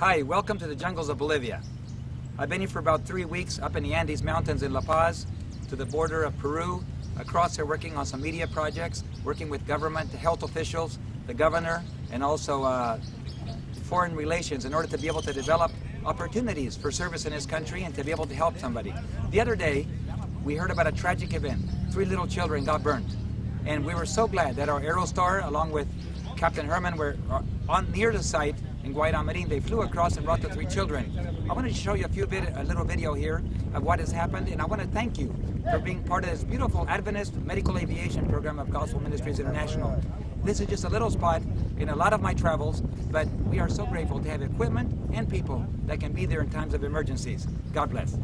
Hi, welcome to the jungles of Bolivia. I've been here for about three weeks up in the Andes Mountains in La Paz, to the border of Peru, across here working on some media projects, working with government, health officials, the governor, and also uh, foreign relations in order to be able to develop opportunities for service in this country and to be able to help somebody. The other day, we heard about a tragic event. Three little children got burned. And we were so glad that our Aerostar, along with Captain Herman, were uh, on near the site in Guayra They flew across and brought the three children. I want to show you a few a little video here of what has happened, and I want to thank you for being part of this beautiful Adventist medical aviation program of Gospel Ministries International. This is just a little spot in a lot of my travels, but we are so grateful to have equipment and people that can be there in times of emergencies. God bless.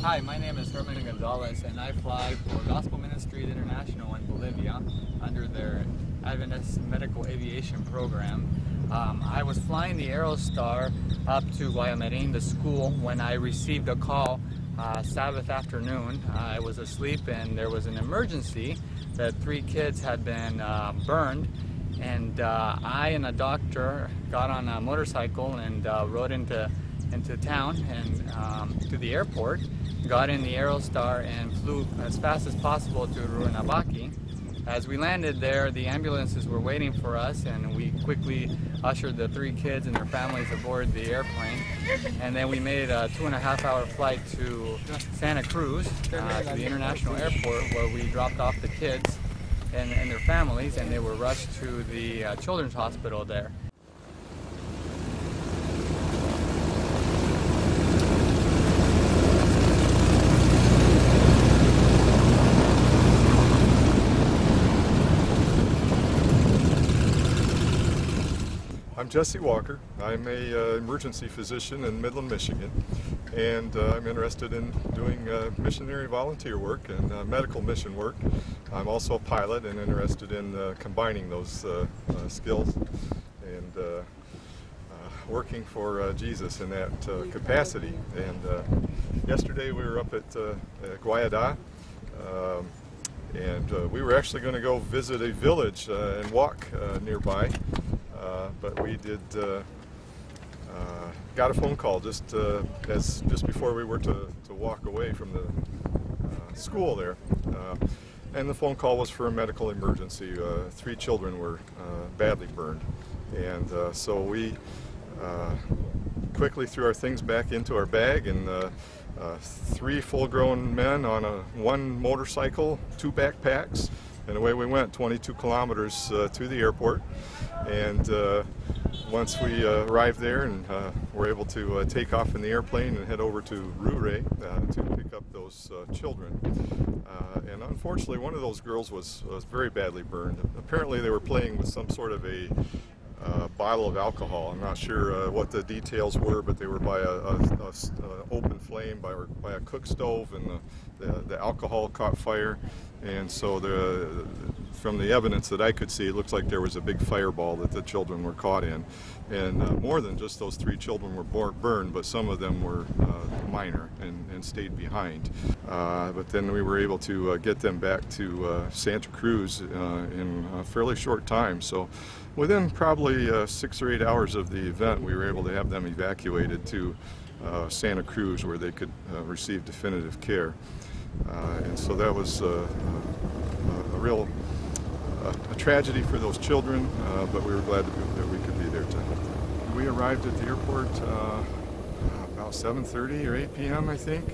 Hi, my name is Herman Gonzalez, and I fly for Gospel Ministries International in Bolivia under their Adventist Medical Aviation Program. Um, I was flying the Aerostar up to Guayaramerin, the school, when I received a call uh, Sabbath afternoon. I was asleep and there was an emergency that three kids had been uh, burned. And uh, I and a doctor got on a motorcycle and uh, rode into into town and um, to the airport, got in the Aerostar and flew as fast as possible to Rurrenabaque. As we landed there, the ambulances were waiting for us and we quickly ushered the three kids and their families aboard the airplane. And then we made a two and a half hour flight to Santa Cruz, uh, to the international airport where we dropped off the kids and, and their families and they were rushed to the uh, children's hospital there. I'm Jesse Walker. I'm a uh, emergency physician in Midland, Michigan, and uh, I'm interested in doing uh, missionary volunteer work and uh, medical mission work. I'm also a pilot and interested in uh, combining those uh, skills and working for Jesus in that capacity. And yesterday we were up at, at Guayada. And uh, we were actually going to go visit a village uh, and walk uh, nearby uh, but we did uh, uh, got a phone call just as just before we were to, to walk away from the school there. and the phone call was for a medical emergency. three children were badly burned. And so we quickly threw our things back into our bag and uh, three full-grown men on a one motorcycle, two backpacks, and away we went 22 kilometers uh, to the airport. And uh, once we uh, arrived there and uh, were able to uh, take off in the airplane and head over to Rurre to pick up those children. And unfortunately one of those girls was, was very badly burned. Apparently they were playing with some sort of a uh, bottle of alcohol. I'm not sure uh, what the details were, but they were by a, a, a, a open flame by, by a cook stove, and the, the, the, alcohol caught fire. And so the, from the evidence that I could see, it looks like there was a big fireball that the children were caught in. And uh, more than just those three children were burned, but some of them were uh, minor and, and, stayed behind. Uh, but then we were able to uh, get them back to Santa Cruz in a fairly short time. So within probably six or eight hours of the event, we were able to have them evacuated to uh, Santa Cruz where they could uh, receive definitive care. Uh, and so that was a real a tragedy for those children, but we were glad that we could be there to help them. We arrived at the airport about 7.30 or 8 p.m. I think.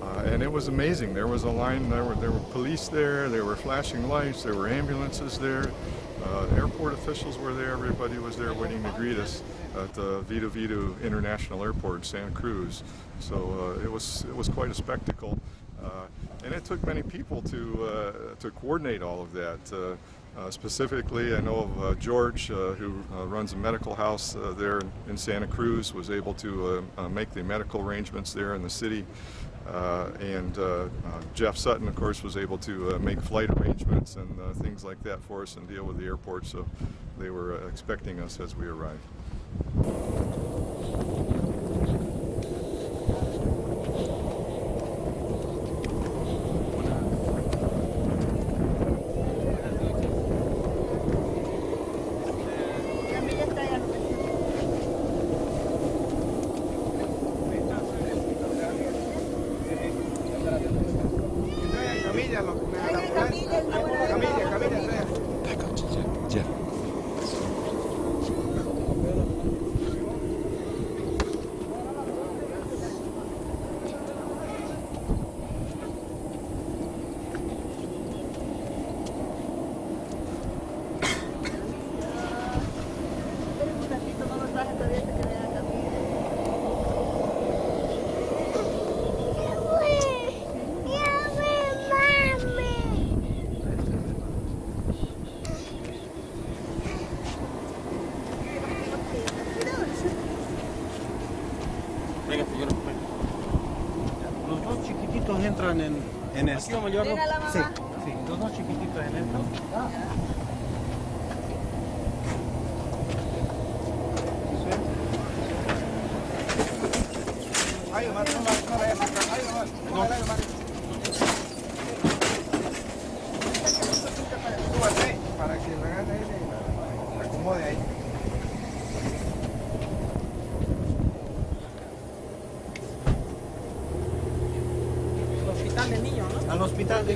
Uh, and it was amazing. There was a line, there were, there were police there, there were flashing lights, there were ambulances there. Uh, airport officials were there, everybody was there waiting to greet us at the Viru Viru International Airport, Santa Cruz. So uh, it was it was quite a spectacle, uh, and it took many people to uh, to coordinate all of that. Uh, uh, specifically, I know of George, who runs a medical house there in Santa Cruz, was able to make the medical arrangements there in the city. Uh, and uh, uh, Jeff Sutton, of course, was able to make flight arrangements and things like that for us and deal with the airport. So they were expecting us as we arrived. ela comer. Yo Los dos chiquititos entran en, en esto. Sí, los dos chiquititos en esto. Ah. Ay, Omar, no, no, no, no, no, no, no, Al hospital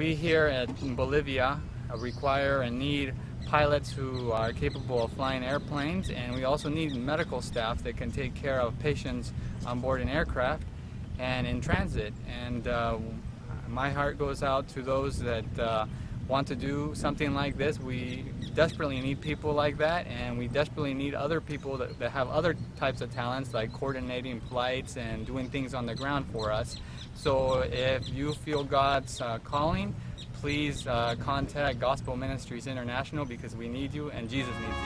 We here at, in Bolivia uh, require and need pilots who are capable of flying airplanes, and we also need medical staff that can take care of patients on board an aircraft and in transit. And uh, my heart goes out to those that uh, want to do something like this. We desperately need people like that, and we desperately need other people that, that have other types of talents, like coordinating flights and doing things on the ground for us. So if you feel God's uh, calling, please uh, contact Gospel Ministries International because we need you and Jesus needs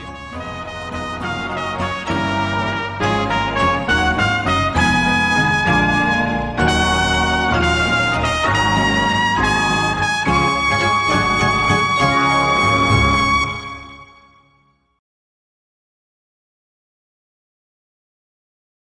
you.